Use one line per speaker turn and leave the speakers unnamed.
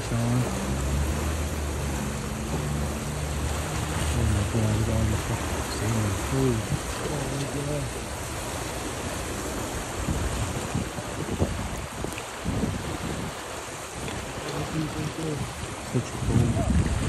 Sean. Oh my god, look at all this fucking salmon food. Oh my god. Such a cool.